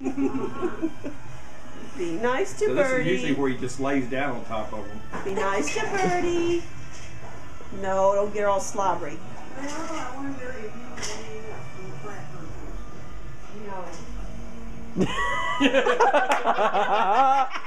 Be nice to So this is usually where he just lays down on top of him. Be nice to Birdie. No, don't get all slobbery. No.